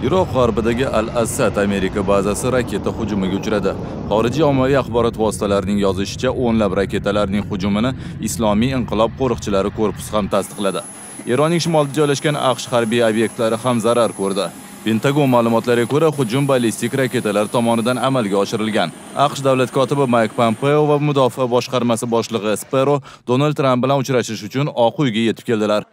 Iroq g'arbidagi Al-Assad Amerika bazasi raketa hujumiga uchradi. Xorijiy ommaviy axborot vositalarining yozishicha, o'nlab raketalarning hujumini Islomiy inqilob qo'riqchilari korpusi ham tasdiqladi. Eronning shimolida joylashgan AQSh harbiy obyektlari ham zarar ko'rdi. Pentagon ma'lumotlariga ko'ra, hujum ballistik raketalar tomonidan amalga oshirilgan. AQSh davlat kotibi Mike Pompeo va mudofaa boshqarmasi boshlig'i Spero Donald Tramp bilan uchrashish uchun Oq uyga yetib keldilar.